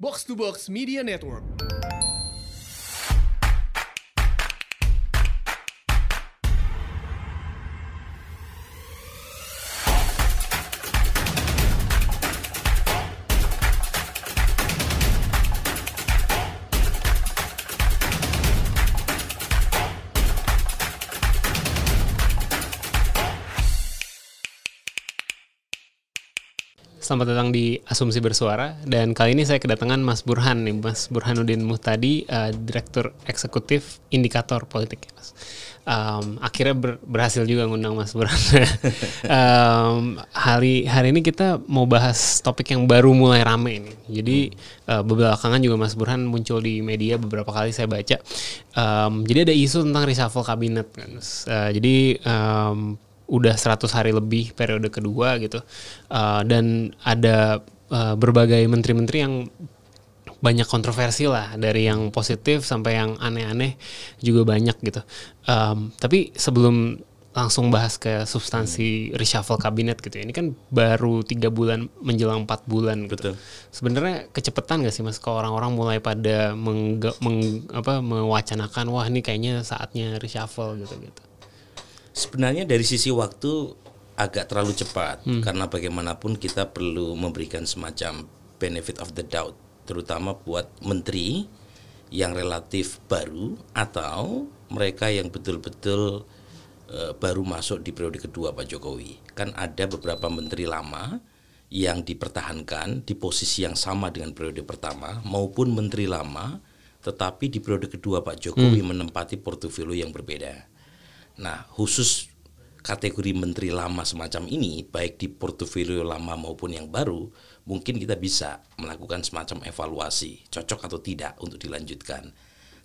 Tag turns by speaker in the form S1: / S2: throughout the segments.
S1: Box to Box Media Network.
S2: Selamat datang di Asumsi Bersuara dan kali ini saya kedatangan Mas Burhan nih, Mas Burhanuddin Muhtadi, uh, Direktur Eksekutif Indikator Politik. Mas. Um, akhirnya ber- berhasil juga ngundang Mas Burhan. um, hari hari ini kita mau bahas topik yang baru mulai rame ini. Jadi uh, belakangan juga Mas Burhan muncul di media beberapa kali saya baca. Um, jadi ada isu tentang reshuffle kabinet. Kan. Uh, jadi um, udah 100 hari lebih periode kedua gitu. Uh, dan ada uh, berbagai menteri-menteri yang banyak kontroversi lah dari yang positif sampai yang aneh-aneh juga banyak gitu. Um, tapi sebelum langsung bahas ke substansi reshuffle kabinet gitu ya ini kan baru tiga bulan menjelang empat bulan gitu.
S3: Betul.
S2: sebenarnya kecepatan gak sih mas kalau orang-orang mulai pada mengga- meng- apa, mewacanakan wah ini kayaknya saatnya reshuffle gitu gitu
S3: Sebenarnya dari sisi waktu agak terlalu cepat karena bagaimanapun kita perlu memberikan semacam benefit of the doubt terutama buat menteri yang relatif baru atau mereka yang betul-betul eh, baru masuk di periode kedua Pak Jokowi. Kan ada beberapa menteri lama yang dipertahankan di posisi yang sama dengan periode pertama maupun menteri lama tetapi di periode kedua Pak Jokowi menempati portofolio yang berbeda. Nah, khusus kategori menteri lama semacam ini, baik di portofolio lama maupun yang baru, mungkin kita bisa melakukan semacam evaluasi, cocok atau tidak untuk dilanjutkan.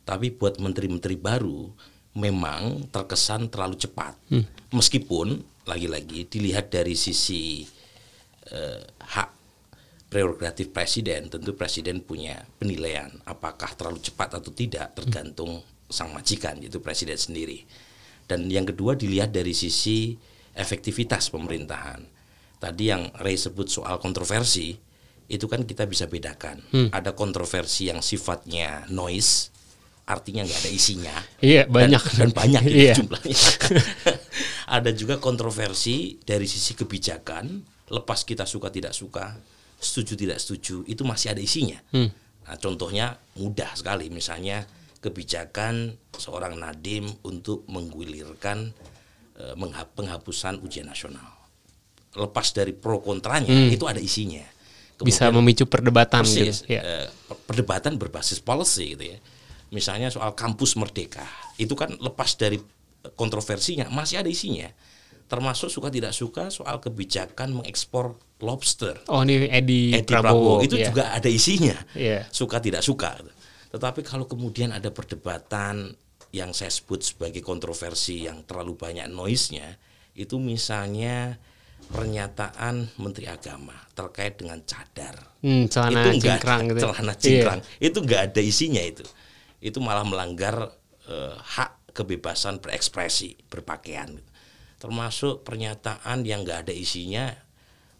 S3: Tapi buat menteri-menteri baru, memang terkesan terlalu cepat. Meskipun, lagi-lagi, dilihat dari sisi eh, hak prerogatif presiden, tentu presiden punya penilaian apakah terlalu cepat atau tidak tergantung sang majikan yaitu presiden sendiri. Dan yang kedua dilihat dari sisi efektivitas pemerintahan. Tadi yang Ray sebut soal kontroversi itu kan kita bisa bedakan. Ada kontroversi yang sifatnya noise, artinya nggak ada isinya.
S2: Iya,
S3: Dan-
S2: banyak.
S3: dan, banyak gitu
S2: Iya.
S3: jumlahnya. ada juga kontroversi dari sisi kebijakan, lepas kita suka tidak suka, setuju tidak setuju, itu masih ada isinya. Nah, contohnya mudah sekali, misalnya kebijakan seorang Nadim untuk menggulirkan eh, mengha- penghapusan ujian nasional. Lepas dari pro kontranya, itu ada isinya.
S2: bisa
S3: Kemudian-
S2: memicu perdebatan
S3: Persis,
S2: gitu. Ya.
S3: eh, perdebatan berbasis policy gitu ya. Misalnya soal kampus merdeka, itu kan lepas dari kontroversinya masih ada isinya. Termasuk suka tidak suka soal kebijakan mengekspor lobster.
S2: Oh ini Edi,
S3: Edi
S2: Prabowo,
S3: Prabowo, itu
S2: iya.
S3: juga ada isinya.
S2: Iya.
S3: Suka tidak suka. Gitu. Tetapi kalau kemudian ada perdebatan yang saya sebut sebagai kontroversi yang terlalu banyak noise-nya, itu misalnya pernyataan Menteri Agama terkait dengan cadar
S2: Hmm, celana
S3: itu enggak
S2: cingkrang gitu.
S3: celana
S2: Iya.
S3: cingkrang itu enggak ada isinya itu itu malah melanggar eh, hak kebebasan berekspresi berpakaian termasuk pernyataan yang enggak ada isinya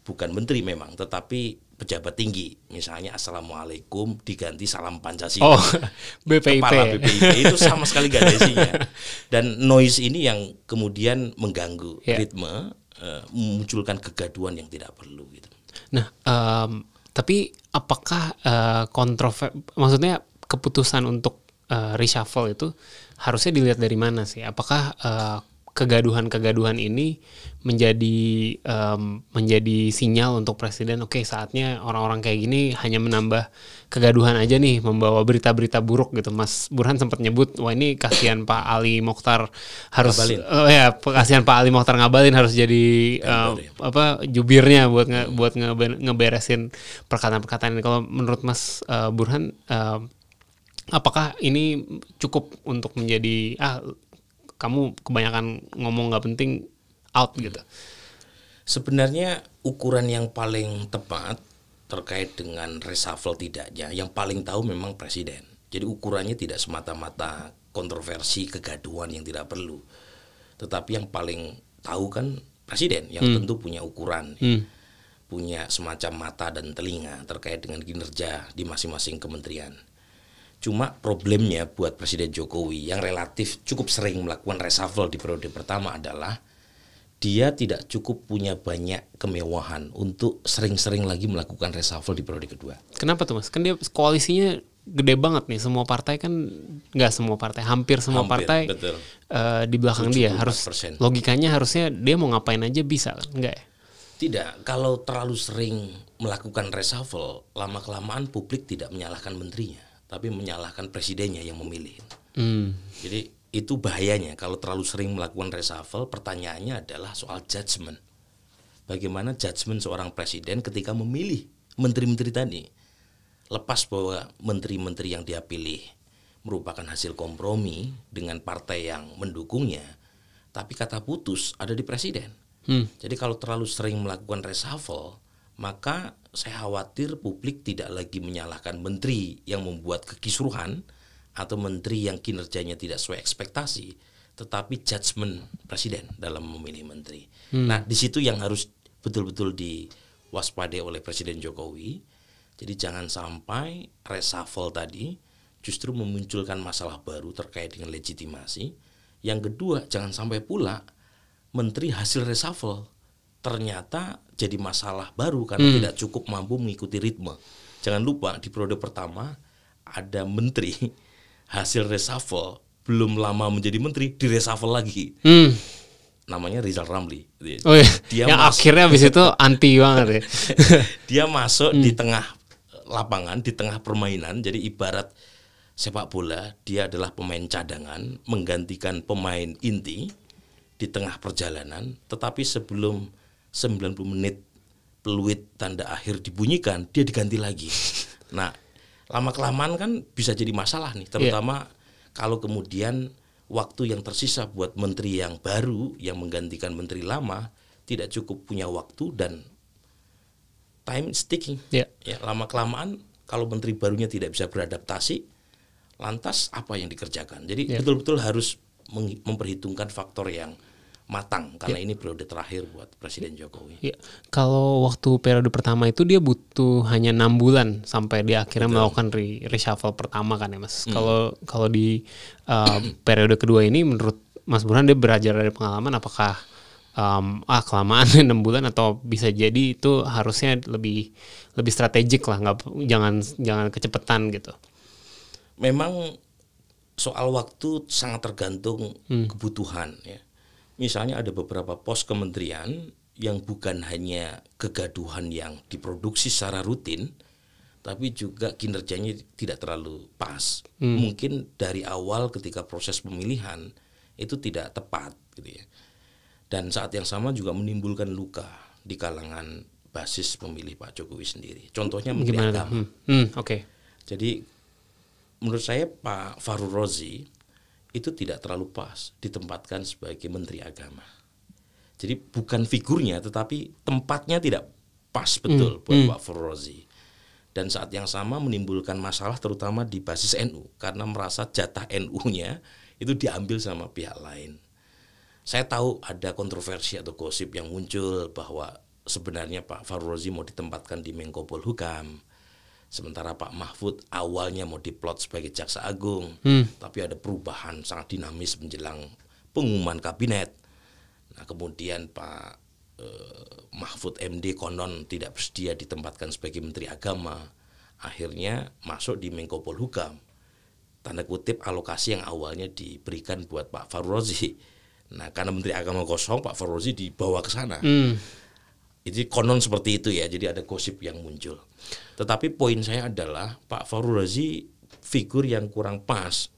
S3: bukan menteri memang tetapi pejabat tinggi misalnya assalamualaikum diganti salam pancasila
S2: Oh, BPIP.
S3: kepala BPIP itu sama sekali gak ada isinya dan noise ini yang kemudian mengganggu
S2: Ya.
S3: ritme eh, memunculkan kegaduhan yang tidak perlu gitu
S2: Nah, em, tapi apakah eh, kontrover, maksudnya keputusan untuk eh, reshuffle itu harusnya dilihat dari mana sih? Apakah eh, kegaduhan-kegaduhan ini menjadi em, menjadi sinyal untuk presiden? Oke, saatnya orang-orang kayak gini hanya menambah kegaduhan aja nih, membawa berita-berita buruk gitu. Mas Burhan sempat nyebut, wah ini kasihan Pak Ali Mokhtar harus,
S3: Ngabalin.
S2: oh ya, kasihan Pak Ali Mokhtar ngabalin harus jadi
S3: ya.
S2: apa jubirnya buat nge, buat ngebe- ngeberesin perkataan-perkataan ini. Kalau menurut Mas uh, Burhan, uh, apakah ini cukup untuk menjadi ah kamu kebanyakan ngomong nggak penting out gitu?
S3: Sebenarnya ukuran yang paling tepat terkait dengan reshuffle tidaknya, yang paling tahu memang presiden. Jadi ukurannya tidak semata-mata kontroversi kegaduhan yang tidak perlu, tetapi yang paling tahu kan presiden yang tentu punya ukuran. punya semacam mata dan telinga terkait dengan kinerja di masing-masing kementerian. Cuma problemnya buat Presiden Jokowi yang relatif cukup sering melakukan reshuffle di periode pertama adalah dia tidak cukup punya banyak kemewahan untuk sering-sering lagi melakukan reshuffle di periode kedua.
S2: Kenapa tuh mas? Kan dia koalisinya gede banget nih. Semua partai kan nggak semua partai, hampir semua
S3: Hampir,
S2: partai
S3: betul.
S2: eh, di belakang dia.
S3: 74%.
S2: Harus logikanya harusnya dia mau ngapain aja bisa kan? Enggak ya?
S3: Tidak, kalau terlalu sering melakukan reshuffle, lama-kelamaan publik tidak menyalahkan menterinya, tapi menyalahkan presidennya yang memilih.
S2: Hmm.
S3: Jadi itu bahayanya kalau terlalu sering melakukan reshuffle, pertanyaannya adalah soal judgement. Bagaimana judgement seorang presiden ketika memilih menteri-menteri tadi? Lepas bahwa menteri-menteri yang dia pilih merupakan hasil kompromi dengan partai yang mendukungnya, tapi kata putus ada di presiden.
S2: Hmm.
S3: Jadi kalau terlalu sering melakukan reshuffle, maka saya khawatir publik tidak lagi menyalahkan menteri yang membuat kekisruhan atau menteri yang kinerjanya tidak sesuai ekspektasi, tetapi judgement presiden dalam memilih menteri. Nah, di situ yang harus betul-betul diwaspadai oleh Presiden Jokowi. Jadi jangan sampai reshuffle tadi justru memunculkan masalah baru terkait dengan legitimasi. Yang kedua, jangan sampai pula menteri hasil reshuffle ternyata jadi masalah baru karena tidak cukup mampu mengikuti ritme. Jangan lupa di periode pertama ada menteri hasil reshuffle belum lama menjadi menteri di reshuffle lagi.
S2: Hmm.
S3: Namanya Rizal Ramli.
S2: Oh iya.
S3: Dia
S2: yang akhirnya habis itu anti banget ya.
S3: dia masuk di tengah lapangan, di tengah permainan. Jadi ibarat sepak bola, dia adalah pemain cadangan menggantikan pemain inti di tengah perjalanan. Tetapi sebelum 90 menit peluit tanda akhir dibunyikan, dia diganti lagi. Nah, lama kelamaan kan bisa jadi masalah nih, terutama kalau kemudian waktu yang tersisa buat menteri yang baru yang menggantikan menteri lama tidak cukup punya waktu dan time is ticking.
S2: Ya.
S3: Ya, lama kelamaan kalau menteri barunya tidak bisa beradaptasi, lantas apa yang dikerjakan? Jadi
S2: Ya.
S3: betul-betul harus meng- memperhitungkan faktor yang matang
S2: Ya.
S3: karena ini periode terakhir buat Presiden Jokowi.
S2: Ya, kalau waktu periode pertama itu dia butuh hanya enam bulan sampai dia akhirnya melakukan re- reshuffle pertama kan ya mas. Kalau kalau di uh, periode kedua ini menurut Mas Burhan dia belajar dari pengalaman apakah um, ah kelamaan enam bulan atau bisa jadi itu harusnya lebih lebih strategik lah nggak jangan jangan kecepetan gitu.
S3: Memang soal waktu sangat tergantung kebutuhan ya. Misalnya ada beberapa pos kementerian yang bukan hanya kegaduhan yang diproduksi secara rutin, tapi juga kinerjanya tidak terlalu pas. Mungkin dari awal ketika proses pemilihan itu tidak tepat gitu ya. Dan saat yang sama juga menimbulkan luka di kalangan basis pemilih Pak Jokowi sendiri. Contohnya Menteri
S2: Gimana?
S3: Agama.
S2: Hmm, hmm, Oke.
S3: Jadi menurut saya Pak Farul Rozi itu tidak terlalu pas ditempatkan sebagai Menteri Agama. Jadi bukan figurnya tetapi tempatnya tidak pas betul buat Pak Farul Rozi. Dan saat yang sama menimbulkan masalah terutama di basis NU karena merasa jatah NU-nya itu diambil sama pihak lain. Saya tahu ada kontroversi atau gosip yang muncul bahwa sebenarnya Pak Farul Rozi mau ditempatkan di Menko Polhukam. Sementara Pak Mahfud awalnya mau diplot sebagai jaksa agung, tapi ada perubahan sangat dinamis menjelang pengumuman kabinet. Nah kemudian Pak eh, Mahfud MD konon tidak bersedia ditempatkan sebagai Menteri Agama, akhirnya masuk di Menko Polhukam. Tanda kutip alokasi yang awalnya diberikan buat Pak Farul Rozi. Nah karena Menteri Agama kosong, Pak Farul Rozi dibawa ke sana.
S2: Hmm.
S3: Jadi konon seperti itu ya, jadi ada gosip yang muncul. Tetapi poin saya adalah Pak Farul Razi figur yang kurang pas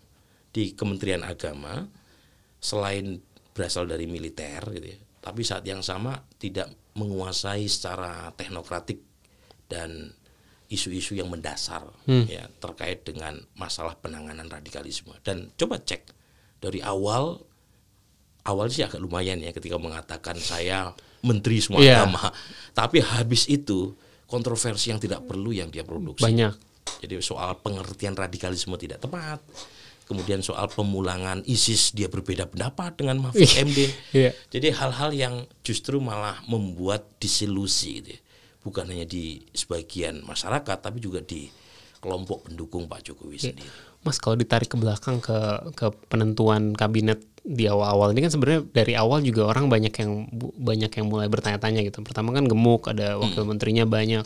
S3: di Kementerian Agama selain berasal dari militer gitu ya. Tapi saat yang sama tidak menguasai secara teknokratik dan isu-isu yang mendasar ya terkait dengan masalah penanganan radikalisme. Dan coba cek dari awal awal sih agak lumayan ya ketika mengatakan saya menteri semua
S2: Iya.
S3: agama. Tapi habis itu kontroversi yang tidak perlu yang dia produksi.
S2: Banyak.
S3: Jadi soal pengertian radikalisme tidak tepat. Kemudian soal pemulangan ISIS dia berbeda pendapat dengan Mahfud MD.
S2: Iya.
S3: Jadi hal-hal yang justru malah membuat disilusi gitu bukan hanya di sebagian masyarakat tapi juga di kelompok pendukung Pak Jokowi sendiri.
S2: Mas kalau ditarik ke belakang ke ke penentuan kabinet di awal-awal ini kan sebenarnya dari awal juga orang banyak yang banyak yang mulai bertanya-tanya gitu. Pertama kan gemuk, ada wakil menterinya banyak.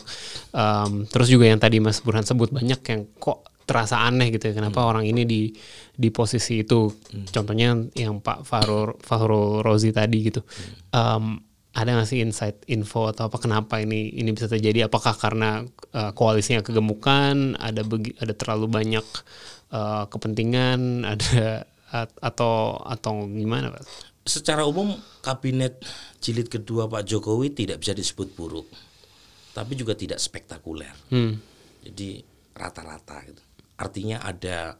S2: Em, terus juga yang tadi Mas Burhan sebut banyak yang kok terasa aneh gitu ya. Kenapa orang ini di di posisi itu? Contohnya yang Pak Fahrul Fahrul Rozi tadi gitu. Em, ada nggak sih insight info atau apa kenapa ini ini bisa terjadi? Apakah karena uh, koalisinya kegemukan, ada begi- ada terlalu banyak uh, kepentingan, ada atau atau gimana, Pak?
S3: Secara umum kabinet jilid kedua Pak Jokowi tidak bisa disebut buruk, tapi juga tidak spektakuler.
S2: Hmm.
S3: Jadi rata-rata gitu. Artinya ada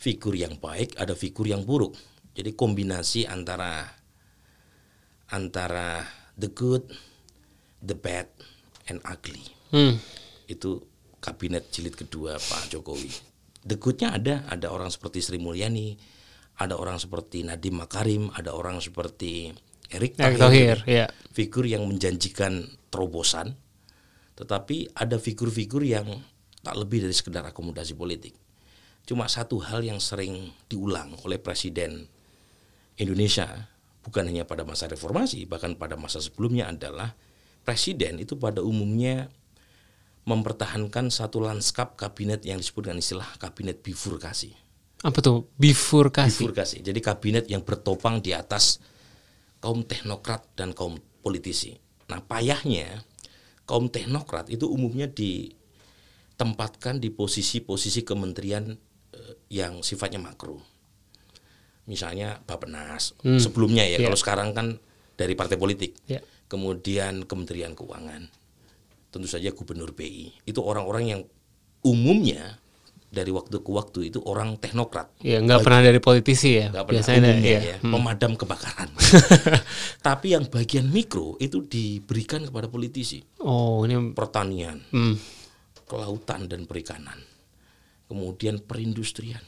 S3: figur yang baik, ada figur yang buruk. Jadi kombinasi antara antara the good, the bad, and ugly.
S2: Hmm.
S3: Itu kabinet jilid kedua Pak Jokowi. The goodnya ada, ada orang seperti Sri Mulyani, ada orang seperti Nadiem Makarim, ada orang seperti Erick
S2: Erick
S3: Thohir,
S2: Thohir, ya.
S3: figur yang menjanjikan terobosan, tetapi ada figur-figur yang tak lebih dari sekedar akomodasi politik. Cuma satu hal yang sering diulang oleh Presiden Indonesia, bukan hanya pada masa reformasi, bahkan pada masa sebelumnya adalah Presiden itu pada umumnya mempertahankan satu lanskap kabinet yang disebut dengan istilah kabinet bifurkasi.
S2: Apa tuh bifurkasi?
S3: Bifurkasi. Jadi kabinet yang bertopang di atas kaum teknokrat dan kaum politisi. Nah, payahnya kaum teknokrat itu umumnya ditempatkan di posisi-posisi kementerian eh, yang sifatnya makro. Misalnya Bappenas sebelumnya ya,
S2: Iya.
S3: kalau sekarang kan dari partai politik.
S2: Ya.
S3: Kemudian Kementerian Keuangan. Tentu saja Gubernur BI. Itu orang-orang yang umumnya dari waktu ke waktu itu orang teknokrat.
S2: Ya, nggak pernah dari politisi ya.
S3: Pernah
S2: Biasanya
S3: umumnya
S2: ya.
S3: ya, pemadam kebakaran. Tapi yang bagian mikro itu diberikan kepada politisi.
S2: Oh, ini
S3: Pertanian,
S2: hmm.
S3: kelautan dan perikanan. Kemudian perindustrian.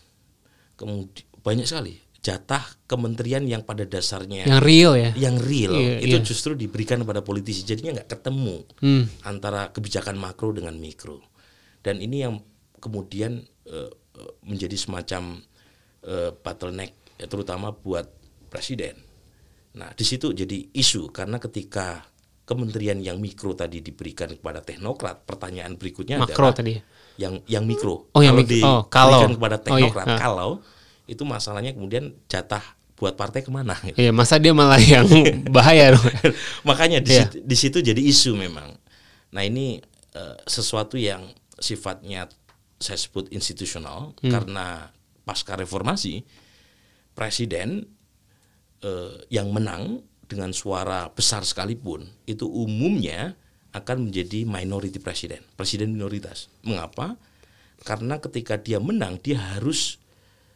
S3: Kemudian banyak sekali jatah kementerian yang pada dasarnya
S2: yang real ya.
S3: yang real
S2: Iya,
S3: itu
S2: iya.
S3: justru diberikan kepada politisi. Jadinya nggak ketemu
S2: Hmm.
S3: antara kebijakan makro dengan mikro. Dan ini yang kemudian eh, menjadi semacam eh, bottleneck ya, terutama buat presiden. Nah, di situ jadi isu karena ketika kementerian yang mikro tadi diberikan kepada teknokrat, pertanyaan berikutnya
S2: Makro
S3: adalah
S2: tadi ya?
S3: yang yang mikro.
S2: Oh, yang
S3: kalau
S2: mik-
S3: diberikan
S2: oh, kalau.
S3: kepada
S2: Oh, iya.
S3: teknokrat,
S2: Ah.
S3: kalau itu masalahnya kemudian jatah buat partai ke mana? gitu.
S2: Iya, masa dia malah yang bahaya dong.
S3: Makanya di,
S2: Iya.
S3: situ, di situ jadi isu memang. Nah ini eh, sesuatu yang sifatnya saya sebut institusional
S2: Hmm.
S3: karena pasca reformasi presiden eh, yang menang dengan suara besar sekalipun itu umumnya akan menjadi minority presiden, presiden minoritas. Mengapa? Karena ketika dia menang dia harus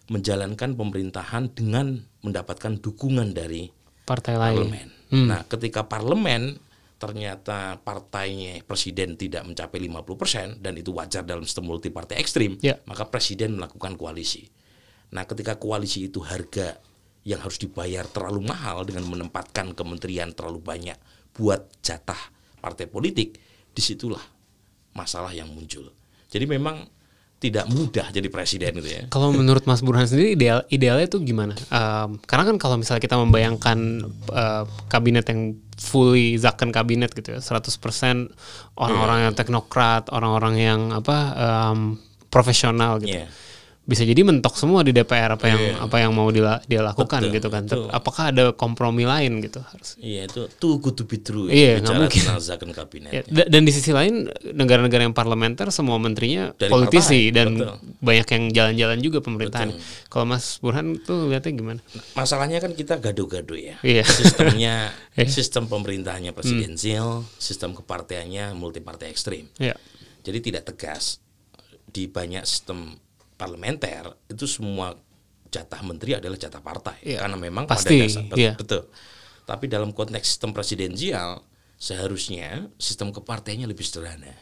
S3: menjalankan pemerintahan dengan mendapatkan dukungan dari
S2: Partai lain.
S3: parlemen. Nah, ketika parlemen ternyata partainya presiden tidak mencapai 50% dan itu wajar dalam sistem multi partai ekstrim,
S2: Ya.
S3: maka presiden melakukan koalisi. Nah, ketika koalisi itu harga yang harus dibayar terlalu mahal dengan menempatkan kementerian terlalu banyak buat jatah partai politik, di situlah masalah yang muncul. Jadi memang tidak mudah jadi presiden gitu ya.
S2: Kalau menurut Mas Burhan sendiri ideal idealnya itu gimana? Em, karena kan kalau misalnya kita membayangkan eh, kabinet yang fully zakon kabinet gitu ya, 100% orang-orang yang teknokrat, orang-orang yang apa em, profesional gitu.
S3: Iya.
S2: Bisa jadi mentok semua di DPR apa yang apa yang mau dila- dia lakukan
S3: Betul,
S2: gitu kan.
S3: betul.
S2: Apakah ada kompromi lain gitu harus?
S3: Iya itu too good to be true.
S2: Iya,
S3: ya,
S2: nggak
S3: bicara
S2: mungkin.
S3: tentang zakon kabinet.
S2: Ya, da- dan di sisi lain negara-negara yang parlementer semua menterinya
S3: Dari
S2: politisi
S3: partai,
S2: dan
S3: betul.
S2: banyak yang jalan-jalan juga pemerintahan. Kalau Mas Burhan tuh lihatnya gimana?
S3: Masalahnya kan kita gaduh-gaduh ya.
S2: Iya.
S3: Sistemnya,
S2: Iya.
S3: sistem pemerintahnya presidensial, sistem kepartaiannya multi partai ekstrim.
S2: Ya.
S3: Jadi tidak tegas. Di banyak sistem parlementer itu semua jatah menteri adalah jatah partai
S2: Iya.
S3: karena memang
S2: Pasti,
S3: pada dasar
S2: iya.
S3: betul. Tapi dalam konteks sistem presidensial seharusnya sistem kepartaiannya lebih sederhana.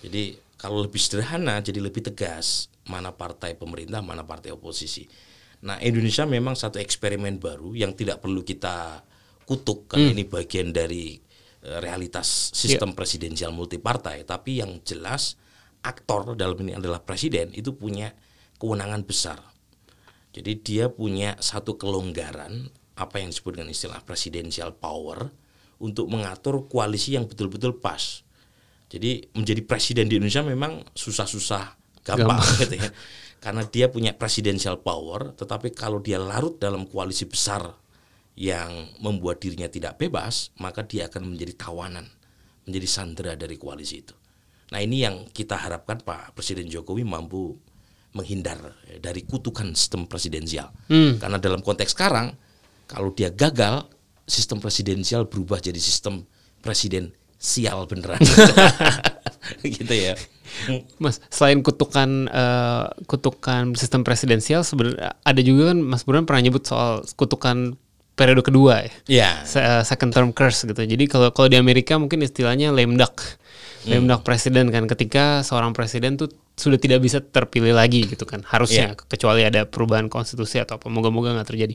S3: Jadi kalau lebih sederhana jadi lebih tegas mana partai pemerintah, mana partai oposisi. Nah, Indonesia memang satu eksperimen baru yang tidak perlu kita kutuk karena ini bagian dari eh, realitas sistem presidensial multipartai, tapi yang jelas aktor dalam ini adalah presiden itu punya kewenangan besar. Jadi dia punya satu kelonggaran apa yang disebut dengan istilah presidensial power untuk mengatur koalisi yang betul-betul pas. Jadi menjadi presiden di Indonesia memang susah-susah gampang, gitu ya. Karena dia punya presidensial power, tetapi kalau dia larut dalam koalisi besar yang membuat dirinya tidak bebas, maka dia akan menjadi tawanan, menjadi sandera dari koalisi itu. Nah ini yang kita harapkan Pak Presiden Jokowi mampu menghindar dari kutukan sistem presidensial.
S2: Hmm.
S3: Karena dalam konteks sekarang, kalau dia gagal, sistem presidensial berubah jadi sistem presiden sial beneran. gitu ya.
S2: Mas, selain kutukan eh, kutukan sistem presidensial, sebenarnya ada juga kan Mas Burhan pernah nyebut soal kutukan periode kedua ya.
S3: Ya.
S2: Se- eh, second term curse gitu. Jadi kalau kalau di Amerika mungkin istilahnya lame duck. Lame duck presiden kan ketika seorang presiden tuh sudah tidak bisa terpilih lagi gitu kan. Harusnya kecuali ada perubahan konstitusi atau apa. Moga-moga nggak terjadi.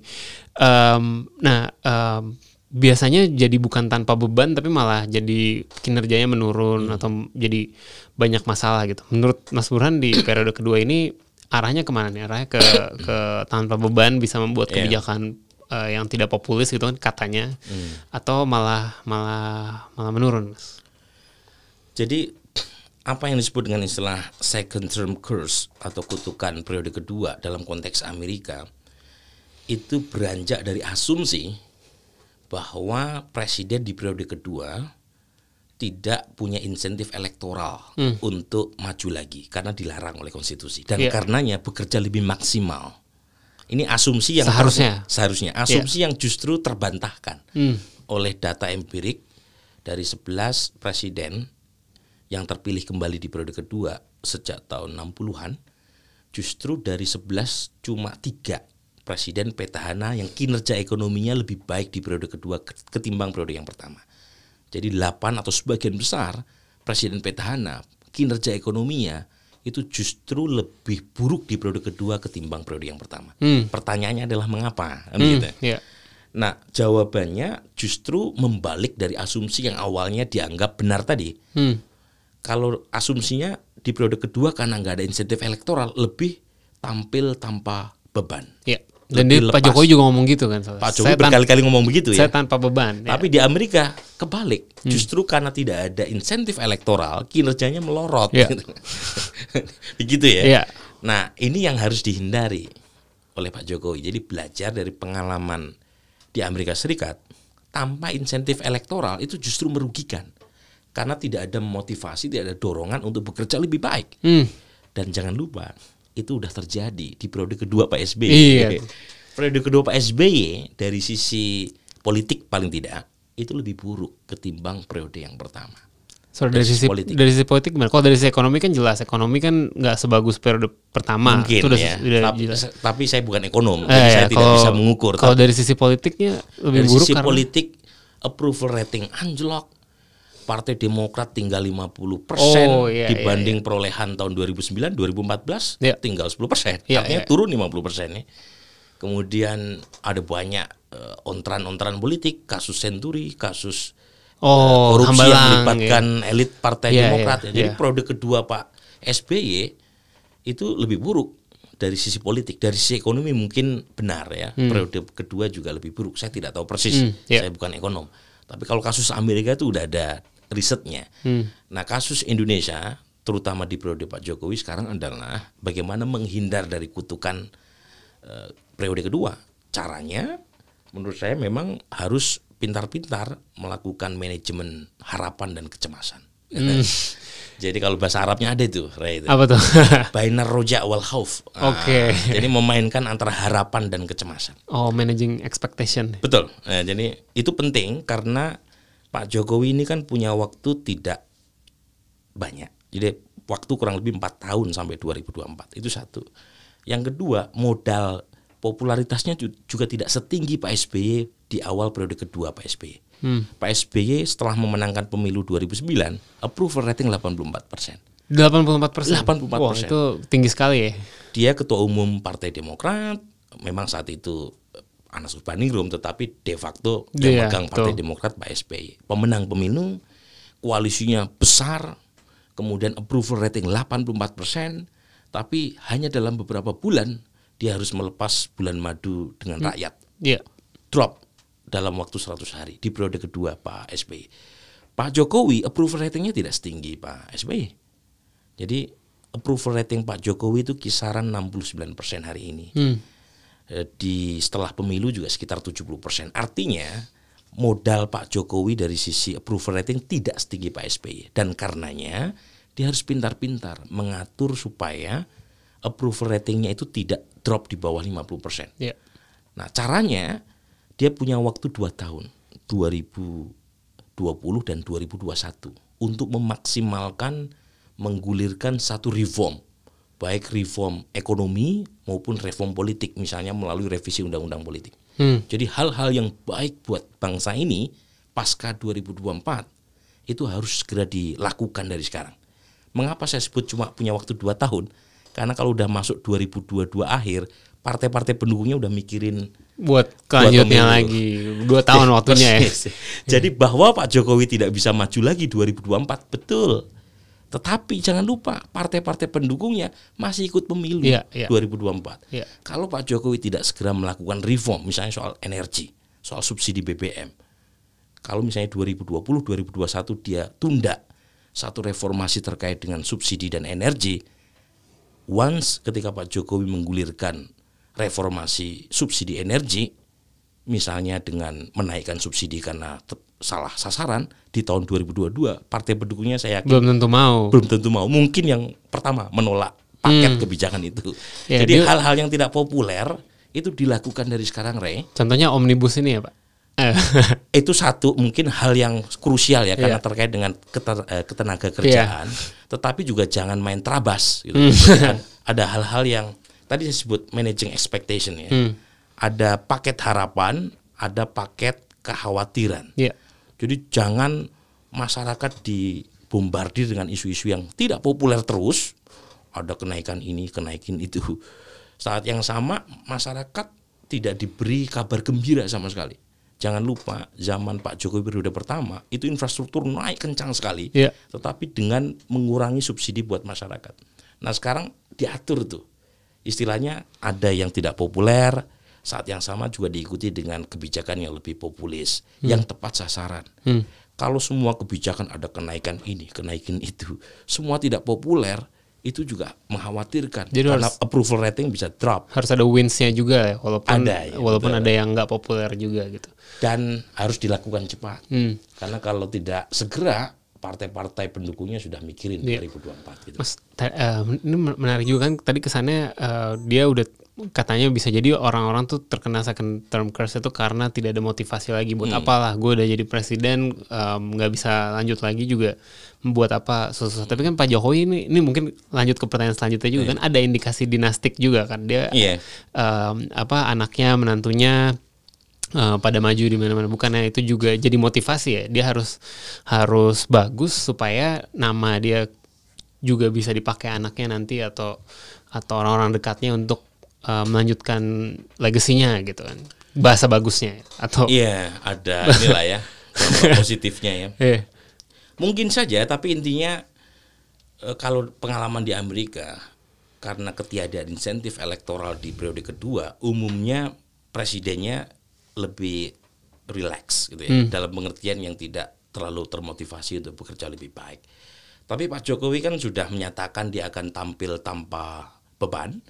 S2: Em, nah, em, biasanya jadi bukan tanpa beban tapi malah jadi kinerjanya menurun atau jadi banyak masalah gitu. Menurut Mas Burhan di periode kedua ini arahnya ke mana nih? Arahnya ke ke tanpa beban bisa membuat
S3: Iya.
S2: kebijakan eh, yang tidak populis gitu kan katanya atau malah malah malah menurun mas
S3: Jadi apa yang disebut dengan istilah second term curse atau kutukan periode kedua dalam konteks Amerika itu beranjak dari asumsi bahwa presiden di periode kedua tidak punya insentif elektoral untuk maju lagi karena dilarang oleh konstitusi dan
S2: Iya.
S3: karenanya bekerja lebih maksimal. Ini asumsi yang
S2: Seharusnya.
S3: seharusnya asumsi yang justru terbantahkan
S2: Hmm.
S3: oleh data empirik dari 11 presiden yang terpilih kembali di periode kedua sejak tahun 60-an justru dari 11 cuma tiga presiden petahana yang kinerja ekonominya lebih baik di periode kedua ke- ketimbang periode yang pertama. Jadi 8 atau sebagian besar presiden petahana kinerja ekonominya itu justru lebih buruk di periode kedua ketimbang periode yang pertama.
S2: Hmm.
S3: Pertanyaannya adalah mengapa? Kan
S2: Hmm,
S3: gitu.
S2: iya.
S3: Nah, jawabannya justru membalik dari asumsi yang awalnya dianggap benar tadi.
S2: Hmm.
S3: Kalau asumsinya di periode kedua karena nggak ada insentif elektoral lebih tampil tanpa beban.
S2: Iya. Dan dia, Pak. Jokowi juga ngomong gitu kan.
S3: Pak
S2: Saya
S3: Jokowi berkali-kali ngomong begitu
S2: Saya
S3: ya.
S2: tanpa beban. ya.
S3: Tapi di Amerika kebalik, justru karena tidak ada insentif elektoral, kinerjanya melorot.
S2: Iya.
S3: Begitu ya.
S2: Iya.
S3: Nah, ini yang harus dihindari oleh Pak Jokowi. Jadi belajar dari pengalaman di Amerika Serikat, tanpa insentif elektoral itu justru merugikan. Karena tidak ada motivasi, tidak ada dorongan untuk bekerja lebih baik.
S2: Hmm.
S3: Dan jangan lupa, itu udah terjadi di periode kedua Pak SBY.
S2: Iya.
S3: periode kedua Pak SBY dari sisi politik paling tidak itu lebih buruk ketimbang periode yang pertama.
S2: So, dari
S3: Dari sisi politik.
S2: dari sisi politik gimana? Kalau dari sisi ekonomi kan jelas ekonomi kan nggak sebagus periode pertama.
S3: Mungkin
S2: Itu udah,
S3: ya.
S2: udah
S3: tapi,
S2: jelas.
S3: tapi saya bukan ekonom,
S2: Eh,
S3: jadi
S2: ya,
S3: saya tidak
S2: kalau-
S3: bisa mengukur.
S2: Kalau
S3: Tapi
S2: dari sisi politiknya lebih
S3: dari
S2: buruk
S3: sisi
S2: karena
S3: politik approval rating anjlok. Partai Demokrat tinggal 50 persen
S2: Oh, iya,
S3: dibanding perolehan tahun 2009, 2014
S2: Iya.
S3: tinggal 10 persen.
S2: Iya,
S3: Artinya
S2: iya.
S3: turun 50 persen ya. Kemudian ada banyak eh, ontran-ontran politik, kasus Senturi, kasus
S2: oh,
S3: korupsi
S2: hambalang,
S3: yang melibatkan elit Partai
S2: Iya,
S3: Demokrat.
S2: iya,
S3: ya. Jadi
S2: iya.
S3: periode kedua Pak SBY itu lebih buruk dari sisi politik, dari sisi ekonomi mungkin benar ya. Periode kedua juga lebih buruk. Saya tidak tahu persis.
S2: Hmm, iya.
S3: Saya bukan ekonom. Tapi kalau kasus Amerika itu udah ada risetnya.
S2: Hmm.
S3: Nah, kasus Indonesia terutama di periode Pak Jokowi sekarang adalah bagaimana menghindar dari kutukan eh, periode kedua. Caranya menurut saya memang harus pintar-pintar melakukan manajemen harapan dan kecemasan. Jadi kalau bahasa Arabnya ada itu, Ray, itu.
S2: Hmm. Apa tuh?
S3: Bainar roja wal khauf. Ah,
S2: Oke.
S3: Jadi memainkan antara harapan dan kecemasan.
S2: oh, managing expectation.
S3: Betul. Nah, jadi itu penting karena Pak Jokowi ini kan punya waktu tidak banyak. Jadi waktu kurang lebih empat tahun sampai 2024 itu satu. Yang kedua modal popularitasnya ju- juga tidak setinggi Pak SBY di awal periode kedua Pak SBY. Pak SBY setelah memenangkan pemilu 2009 approval rating 84 persen.
S2: 84 persen.
S3: 84%.
S2: Wah, itu tinggi sekali ya.
S3: Dia ketua umum Partai Demokrat, memang saat itu Anas Urbaningrum tetapi de facto
S2: Iya,
S3: yang megang Partai
S2: betul.
S3: Demokrat Pak SBY. Pemenang pemilu, koalisinya besar, kemudian approval rating 84%, tapi hanya dalam beberapa bulan dia harus melepas bulan madu dengan rakyat.
S2: Iya.
S3: Drop dalam waktu 100 hari di periode kedua Pak SBY. Pak Jokowi approval ratingnya tidak setinggi Pak SBY. Jadi approval rating Pak Jokowi itu kisaran 69% hari ini.
S2: Hmm.
S3: Eh, di setelah pemilu juga sekitar 70%. Artinya modal Pak Jokowi dari sisi approval rating tidak setinggi Pak SBY dan karenanya dia harus pintar-pintar mengatur supaya approval ratingnya itu tidak drop di bawah 50%.
S2: Iya.
S3: Nah, caranya dia punya waktu 2 tahun, 2020 dan 2021 untuk memaksimalkan menggulirkan satu reform, baik reform ekonomi maupun reform politik misalnya melalui revisi undang-undang politik.
S2: Hmm.
S3: Jadi hal-hal yang baik buat bangsa ini pasca 2024 itu harus segera dilakukan dari sekarang. Mengapa saya sebut cuma punya waktu 2 tahun? Karena kalau udah masuk 2022 akhir, partai-partai pendukungnya udah mikirin
S2: Buat kelanjutnya
S3: pemilu.
S2: lagi dua tahun waktunya ya.
S3: Jadi bahwa Pak Jokowi tidak bisa maju lagi 2024 betul. Tetapi jangan lupa partai-partai pendukungnya masih ikut pemilu
S2: Iya, iya.
S3: 2024.
S2: Iya.
S3: Kalau Pak Jokowi tidak segera melakukan reform misalnya soal energi, soal subsidi BBM. Kalau misalnya 2020 2021 dia tunda satu reformasi terkait dengan subsidi dan energi, once ketika Pak Jokowi menggulirkan reformasi subsidi energi, misalnya dengan menaikkan subsidi karena salah sasaran di tahun 2022, partai pendukungnya saya yakin
S2: Belum tentu mau.
S3: belum tentu mau. Mungkin yang pertama menolak paket kebijakan itu.
S2: Ya,
S3: Jadi hal-hal yang tidak populer itu dilakukan dari sekarang, Ray.
S2: Contohnya omnibus ini ya, Pak.
S3: Itu satu mungkin hal yang krusial ya karena
S2: Iya.
S3: terkait dengan keter- eh, ketenaga kerjaan. Tetapi juga jangan main terabas gitu.
S2: Hmm.
S3: Jangan- ada hal-hal yang tadi saya sebut managing expectation ya.
S2: Hmm.
S3: Ada paket harapan, ada paket kekhawatiran.
S2: Iya.
S3: Jadi jangan masyarakat dibombardir dengan isu-isu yang tidak populer terus. Ada kenaikan ini, kenaikan itu. Saat yang sama masyarakat tidak diberi kabar gembira sama sekali. Jangan lupa zaman Pak Jokowi periode pertama itu infrastruktur naik kencang sekali.
S2: Iya.
S3: Tetapi dengan mengurangi subsidi buat masyarakat. Nah sekarang diatur tuh. Istilahnya ada yang tidak populer, saat yang sama juga diikuti dengan kebijakan yang lebih populis, yang tepat sasaran. Kalau semua kebijakan ada kenaikan ini, kenaikan itu, semua tidak populer, itu juga mengkhawatirkan
S2: Jadi
S3: karena
S2: harus-
S3: approval rating bisa drop
S2: Harus ada wins-nya juga ya, walaupun
S3: Ada, ya,
S2: walaupun
S3: betul.
S2: ada yang nggak populer juga gitu.
S3: dan harus dilakukan cepat.
S2: Hmm.
S3: Karena kalau tidak segera partai-partai pendukungnya sudah mikirin
S2: Iya.
S3: 2024 gitu.
S2: Mas, eh, ini menarik juga kan tadi kesannya eh, dia udah katanya bisa jadi orang-orang tuh terkena second term curse itu karena tidak ada motivasi lagi buat apalah. Gue udah jadi presiden nggak bisa lanjut lagi juga membuat apa sesuatu. Tapi kan Pak Jokowi ini ini mungkin lanjut ke pertanyaan selanjutnya juga kan ada indikasi dinastik juga kan. Dia
S3: Iya.
S2: em, apa anaknya menantunya eh, pada maju di mana-mana. Bukannya itu juga jadi motivasi ya. Dia harus harus bagus supaya nama dia juga bisa dipakai anaknya nanti atau atau orang-orang dekatnya untuk eh, melanjutkan legasinya gitu kan. Bahasa bagusnya atau
S3: Iya, ada inilah ya positifnya ya.
S2: eh
S3: Mungkin saja, tapi intinya eh, kalau pengalaman di Amerika karena ketiadaan insentif elektoral di periode kedua, umumnya presidennya lebih relax gitu ya, dalam pengertian yang tidak terlalu termotivasi untuk bekerja lebih baik. Tapi Pak Jokowi kan sudah menyatakan dia akan tampil tanpa beban,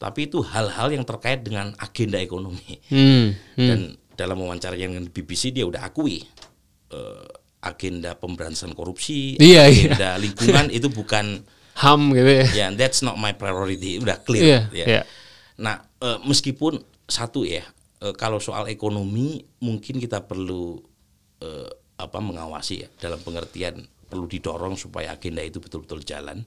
S3: tapi itu hal-hal yang terkait dengan agenda ekonomi
S2: hmm, hmm.
S3: dan dalam wawancara yang dengan BBC dia udah akui eh, agenda pemberantasan korupsi,
S2: Iya, iya.
S3: agenda lingkungan itu bukan
S2: ham gitu ya
S3: ya that's not my priority udah clear.
S2: Iya,
S3: ya.
S2: iya.
S3: Nah eh, meskipun satu ya eh, kalau soal ekonomi mungkin kita perlu eh, apa mengawasi ya dalam pengertian perlu didorong supaya agenda itu betul-betul jalan.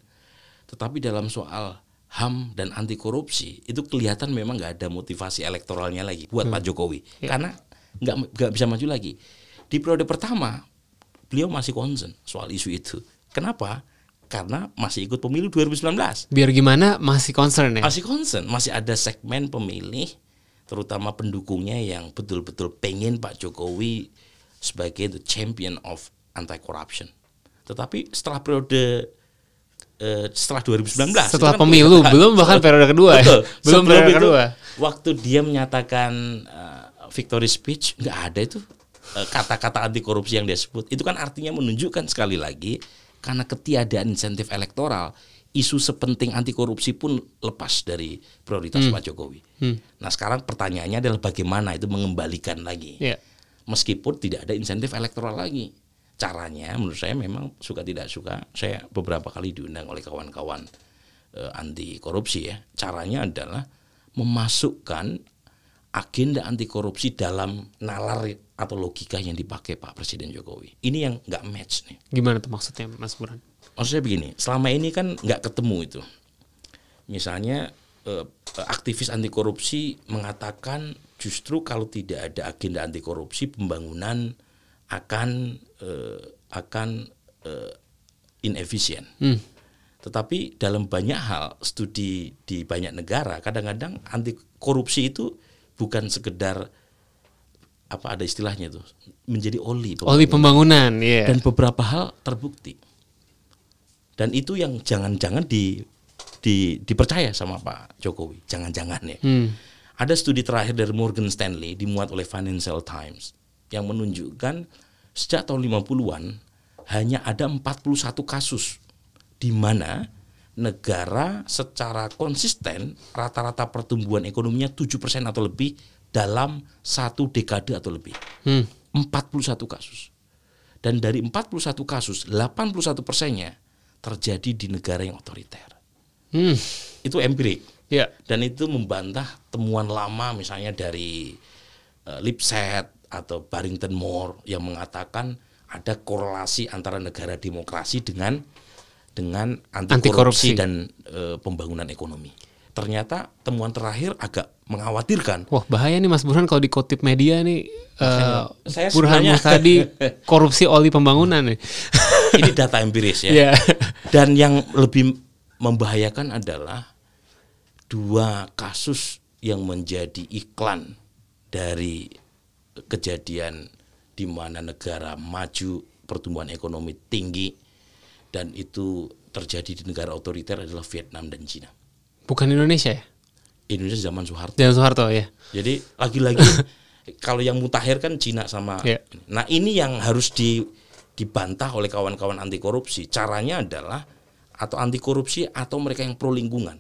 S3: Tetapi dalam soal HAM dan anti korupsi itu kelihatan memang nggak ada motivasi elektoralnya lagi buat Pak Jokowi karena nggak nggak bisa maju lagi. Di periode pertama beliau masih concern soal isu itu. Kenapa? Karena masih ikut pemilu 2019
S2: biar gimana masih concern ya
S3: masih concern, masih ada segmen pemilih terutama pendukungnya yang betul-betul pengen Pak Jokowi sebagai the champion of anti corruption. Tetapi setelah periode eh, setelah 2019 itu
S2: Setelah
S3: kan
S2: pemilu,
S3: kelihatan-
S2: belum bahkan periode kedua ya.
S3: Betul.
S2: Belum
S3: Sebelum
S2: periode
S3: itu,
S2: kedua.
S3: Waktu dia menyatakan eh, victory speech nggak ada itu eh, kata-kata anti korupsi yang dia sebut. Itu kan artinya menunjukkan sekali lagi karena ketiadaan insentif elektoral, isu sepenting anti korupsi pun lepas dari prioritas Pak Jokowi. Nah sekarang pertanyaannya adalah bagaimana itu mengembalikan lagi
S2: Iya.
S3: meskipun tidak ada insentif elektoral lagi. Caranya menurut saya memang suka tidak suka. Saya beberapa kali diundang oleh kawan-kawan eh, anti korupsi ya. Caranya adalah memasukkan agenda anti korupsi dalam nalar atau logika yang dipakai Pak Presiden Jokowi. Ini yang nggak match nih.
S2: Gimana tuh maksudnya Mas Burhan?
S3: Maksudnya begini, selama ini kan nggak ketemu itu. Misalnya eh, aktivis anti korupsi mengatakan justru kalau tidak ada agenda anti korupsi pembangunan akan eh, akan eh, inefisien.
S2: Hmm.
S3: Tetapi dalam banyak hal studi di banyak negara kadang-kadang anti korupsi itu bukan sekedar apa ada istilahnya itu menjadi oli
S2: Oli pembangunan, iya.
S3: dan beberapa hal terbukti. Dan itu yang jangan-jangan di, di dipercaya sama Pak Jokowi, jangan-jangan ya.
S2: Hmm.
S3: Ada studi terakhir dari Morgan Stanley dimuat oleh Financial Times yang menunjukkan sejak tahun 50-an hanya ada 41 kasus di mana negara secara konsisten rata-rata pertumbuhan ekonominya 7% atau lebih dalam satu dekade atau lebih.
S2: Hmm.
S3: 41 kasus. Dan dari 41 kasus, 81 persennya terjadi di negara yang otoriter.
S2: Hmm.
S3: Itu empirik.
S2: Iya.
S3: Dan itu membantah temuan lama misalnya dari uh, Lipset atau Barrington Moore yang mengatakan ada korelasi antara negara demokrasi dengan dengan anti
S2: Anti korupsi.
S3: dan eh, pembangunan ekonomi. Ternyata temuan terakhir agak mengkhawatirkan.
S2: Wah bahaya nih Mas Burhan kalau dikutip media nih eh,
S3: saya
S2: Burhan tadi korupsi oli pembangunan nih.
S3: Ini data empiris ya.
S2: Iya.
S3: Dan yang lebih membahayakan adalah dua kasus yang menjadi iklan dari kejadian di mana negara maju pertumbuhan ekonomi tinggi dan itu terjadi di negara otoriter adalah Vietnam dan Cina.
S2: Bukan Indonesia ya?
S3: Indonesia zaman Soeharto.
S2: Jangan Soeharto ya.
S3: Jadi lagi-lagi kalau yang mutakhir kan Cina sama.
S2: Iya.
S3: Nah ini yang harus di, dibantah oleh kawan-kawan anti korupsi. Caranya adalah atau anti korupsi atau mereka yang pro lingkungan.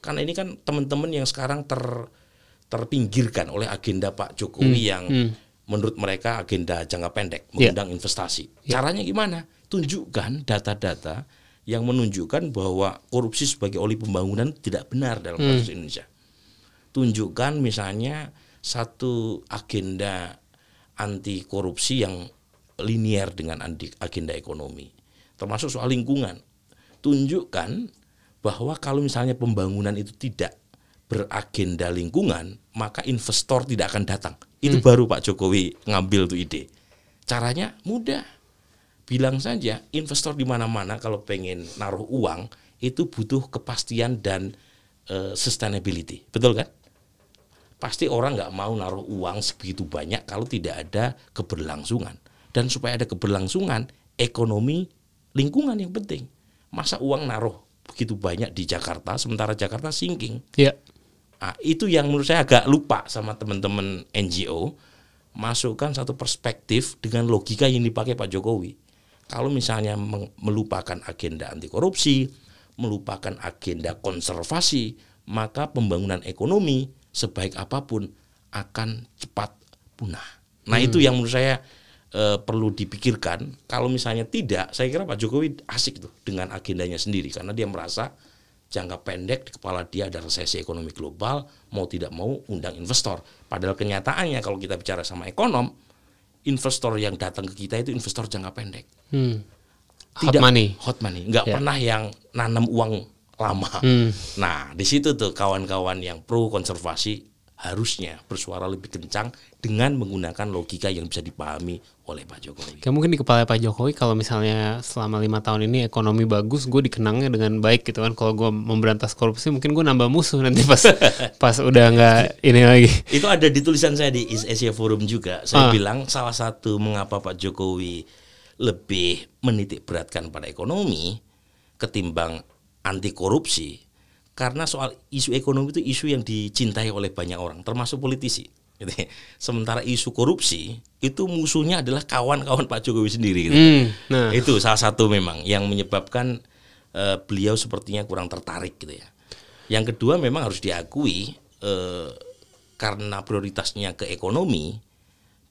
S3: Karena ini kan teman-teman yang sekarang ter terpinggirkan oleh agenda Pak Jokowi yang menurut mereka agenda jangka pendek
S2: Iya.
S3: mengundang investasi. Caranya gimana? Tunjukkan data-data yang menunjukkan bahwa korupsi sebagai oli pembangunan tidak benar dalam kasus Indonesia tunjukkan misalnya satu agenda anti korupsi yang linier dengan anti- agenda ekonomi termasuk soal lingkungan tunjukkan bahwa kalau misalnya pembangunan itu tidak beragenda lingkungan maka investor tidak akan datang. Itu baru Pak Jokowi ngambil tuh ide. Caranya mudah. Bilang saja investor di mana-mana kalau pengen naruh uang itu butuh kepastian dan eh, sustainability. Betul kan? Pasti orang nggak mau naruh uang sebegitu banyak kalau tidak ada keberlangsungan. Dan supaya ada keberlangsungan ekonomi lingkungan yang penting. Masa uang naruh begitu banyak di Jakarta sementara Jakarta sinking?
S2: Iya.
S3: Nah, itu yang menurut saya agak lupa sama teman-teman NGO masukkan satu perspektif dengan logika yang dipakai Pak Jokowi. Kalau misalnya melupakan agenda anti korupsi, melupakan agenda konservasi, maka pembangunan ekonomi sebaik apa pun akan cepat punah. Nah, itu yang menurut saya eh, perlu dipikirkan. Kalau misalnya tidak, saya kira Pak Jokowi asik tuh dengan agendanya sendiri karena dia merasa jangka pendek di kepala dia ada resesi ekonomi global mau tidak mau undang investor padahal kenyataannya kalau kita bicara sama ekonom investor yang datang ke kita itu investor jangka pendek
S2: Hmm. Hot money.
S3: hot money nggak
S2: Ya.
S3: pernah yang nanam uang lama
S2: Hmm.
S3: nah di situ tuh kawan-kawan yang pro konservasi harusnya bersuara lebih kencang dengan menggunakan logika yang bisa dipahami oleh Pak Jokowi.
S2: Kayak mungkin di kepala Pak Jokowi kalau misalnya selama lima tahun ini ekonomi bagus, gue dikenangnya dengan baik gitu kan. Kalau gue memberantas korupsi, mungkin gue nambah musuh nanti pas pas udah nggak ini lagi.
S3: Itu ada di tulisan saya di East Asia Forum juga. Saya
S2: Ah.
S3: bilang salah satu mengapa Pak Jokowi lebih menitik beratkan pada ekonomi ketimbang anti korupsi karena soal isu ekonomi itu isu yang dicintai oleh banyak orang termasuk politisi. Gitu ya. Sementara isu korupsi itu musuhnya adalah kawan-kawan Pak Jokowi sendiri. Gitu.
S2: Hmm, nah.
S3: Itu salah satu memang yang menyebabkan eh, beliau sepertinya kurang tertarik gitu ya. Yang kedua memang harus diakui eh, karena prioritasnya ke ekonomi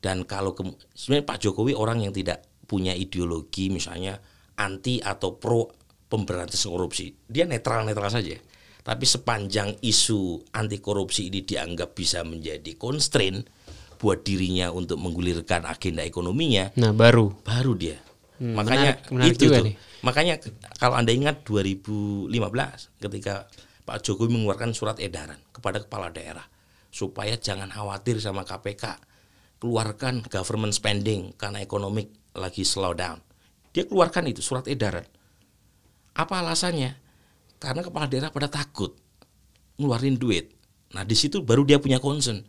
S3: dan kalau ke, sebenarnya Pak Jokowi orang yang tidak punya ideologi misalnya anti atau pro pemberantasan korupsi, dia netral-netral saja. Tapi sepanjang isu anti korupsi ini dianggap bisa menjadi constraint buat dirinya untuk menggulirkan agenda ekonominya,
S2: Nah baru.
S3: baru dia.
S2: Hmm,
S3: Makanya
S2: menarik- menarik
S3: itu
S2: juga
S3: tuh.
S2: nih.
S3: Makanya kalau Anda ingat 2015 ketika Pak Jokowi mengeluarkan surat edaran kepada kepala daerah supaya jangan khawatir sama KPK. Keluarkan government spending karena ekonomi lagi slow down. Dia keluarkan itu surat edaran. Apa alasannya? Karena kepala daerah pada takut ngeluarin duit. Nah di situ baru dia punya concern.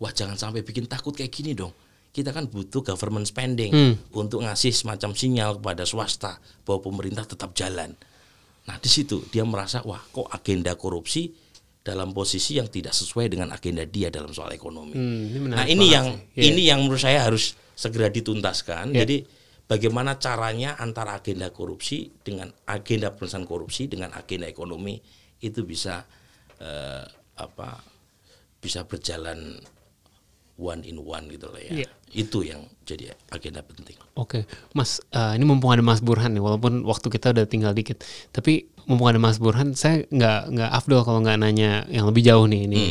S3: Wah jangan sampai bikin takut kayak gini dong. Kita kan butuh government spending
S2: Hmm.
S3: untuk ngasih semacam sinyal kepada swasta bahwa pemerintah tetap jalan. Nah di situ dia merasa wah kok agenda korupsi dalam posisi yang tidak sesuai dengan agenda dia dalam soal ekonomi.
S2: Hmm, ini
S3: nah ini yang
S2: sih.
S3: Ini yang menurut saya harus segera dituntaskan.
S2: Iya.
S3: Jadi bagaimana caranya antara agenda korupsi dengan agenda pemerintahan korupsi dengan agenda ekonomi itu bisa eh, apa bisa berjalan one in one gitu loh ya.
S2: Iya.
S3: Itu yang jadi agenda penting.
S2: Oke, Mas, eh, ini mumpung ada Mas Burhan nih, walaupun waktu kita udah tinggal dikit, tapi mumpung ada Mas Burhan, saya nggak nggak afdol kalau nggak nanya yang lebih jauh nih. Ini,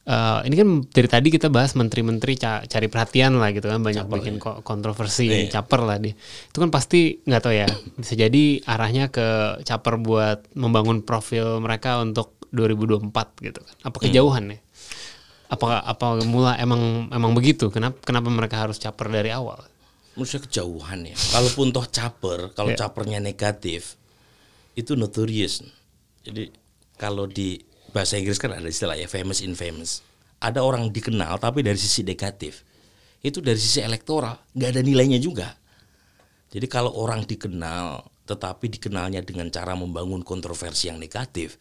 S2: Eh, ini kan dari tadi kita bahas menteri-menteri ca- cari perhatian lah gitu kan, banyak bikin ko- kontroversi,
S3: Iya.
S2: caper lah dia. Itu kan pasti nggak tahu ya, bisa jadi arahnya ke caper buat membangun profil mereka untuk 2024 gitu kan. Apa kejauhan ya? Apa apa mula emang emang begitu? Kenapa kenapa mereka harus caper dari awal?
S3: menurut saya kejauhan ya. Kalaupun toh caper, kalau
S2: Iya.
S3: capernya negatif, itu notorious. Jadi kalau di bahasa Inggris kan ada istilah ya famous infamous. Ada orang dikenal tapi dari sisi negatif. Itu dari sisi elektoral nggak ada nilainya juga. Jadi kalau orang dikenal tetapi dikenalnya dengan cara membangun kontroversi yang negatif,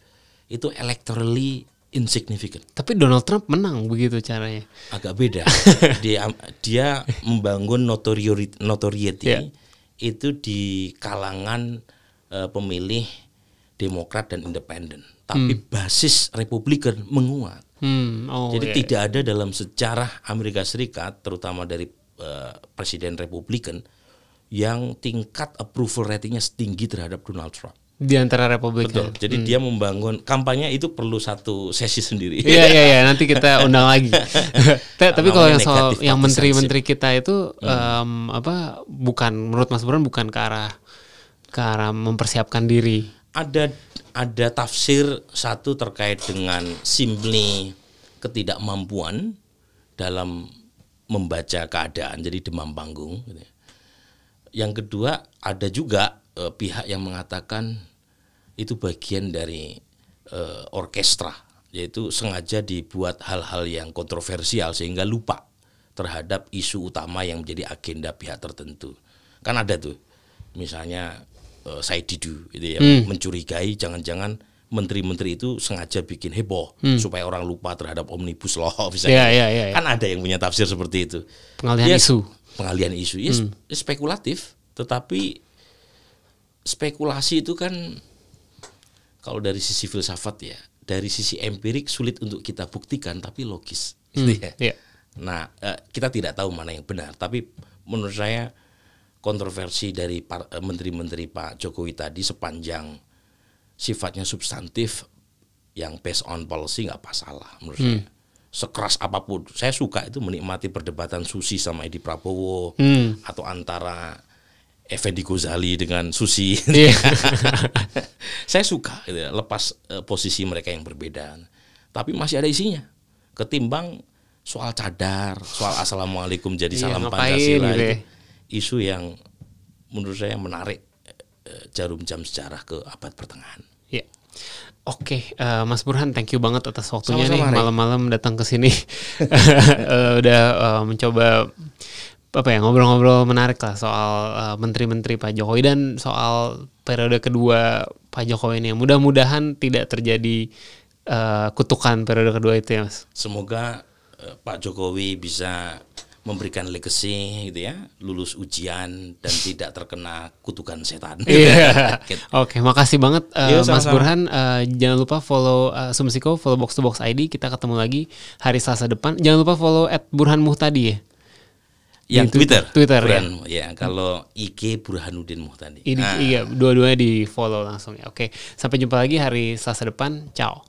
S3: itu electorally insignificant.
S2: Tapi Donald Trump menang begitu caranya.
S3: agak beda. dia dia membangun notoriety, notoriety
S2: Iya.
S3: itu di kalangan eh, pemilih Demokrat dan Independen, tapi basis Republikan menguat.
S2: Hmm, oh
S3: Jadi
S2: iya.
S3: tidak ada dalam sejarah Amerika Serikat, terutama dari eh, Presiden Republikan, yang tingkat approval ratingnya setinggi terhadap Donald Trump.
S2: di antara Republik.
S3: Betul. Jadi dia membangun kampanye itu perlu satu sesi sendiri.
S2: Iya iya iya nanti kita undang lagi. Ta- Tapi kalau yang soal yang menteri-menteri kita itu em, apa bukan menurut Mas Burhan bukan ke arah ke arah mempersiapkan diri.
S3: ada ada tafsir satu terkait dengan simply ketidakmampuan dalam membaca keadaan jadi demam panggung gitu ya. Yang kedua ada juga eh, pihak yang mengatakan itu bagian dari eh, orkestra yaitu sengaja dibuat hal-hal yang kontroversial sehingga lupa terhadap isu utama yang menjadi agenda pihak tertentu. Kan ada tuh misalnya eh, Said Didu itu ya mencurigai jangan-jangan menteri-menteri itu sengaja bikin heboh supaya orang lupa terhadap omnibus law misalnya.
S2: iya, iya, iya.
S3: Kan ada yang punya tafsir seperti itu.
S2: Pengalihan
S3: Ya,
S2: isu.
S3: Pengalihan isu. Ya, sp- spekulatif, tetapi spekulasi itu kan kalau dari sisi filsafat ya, dari sisi empirik sulit untuk kita buktikan tapi logis. gitu ya.
S2: iya.
S3: Nah, eh, kita tidak tahu mana yang benar, tapi menurut saya kontroversi dari eh, menteri-menteri Pak Jokowi tadi sepanjang sifatnya substantif yang based on policy nggak masalah menurut saya. Sekeras apa pun, saya suka itu menikmati perdebatan Susi sama Edi Prabowo
S2: Hmm.
S3: atau antara Effendi Ghazali dengan Susi.
S2: Iya.
S3: saya suka gitu ya, lepas eh, posisi mereka yang berbeda. Tapi masih ada isinya. ketimbang soal cadar, soal assalamualaikum jadi
S2: Iya,
S3: salam Pancasila
S2: gitu ya.
S3: Isu yang menurut saya menarik eh, jarum jam sejarah ke abad pertengahan.
S2: Ya. Oke, eh, Mas Burhan, thank you banget atas waktunya
S3: Sama-sama,
S2: nih malam-malam datang ke sini. Eh, udah eh, mencoba apa ya ngobrol-ngobrol menarik lah soal eh, menteri-menteri Pak Jokowi dan soal periode kedua Pak Jokowi ini. Mudah-mudahan tidak terjadi eh, kutukan periode kedua itu ya, Mas.
S3: Semoga eh, Pak Jokowi bisa memberikan legacy gitu ya, lulus ujian dan tidak terkena kutukan setan.
S2: Iya.
S3: Gitu.
S2: Oke, makasih banget eh,
S3: Iya,
S2: Mas
S3: sama-sama.
S2: Burhan. Eh, jangan lupa follow uh, Sumsiko, follow Box to Box ID. Kita ketemu lagi hari Selasa depan. Jangan lupa follow at Burhan Muhtadi ya.
S3: Yang
S2: Di
S3: Twitter,
S2: Twitter, ya.
S3: Burhan, ya. Kalau IG Burhanuddin Muhtadi.
S2: Ini
S3: Nah.
S2: iya dua-duanya di follow langsung ya. Oke, sampai jumpa lagi hari Selasa depan. Ciao.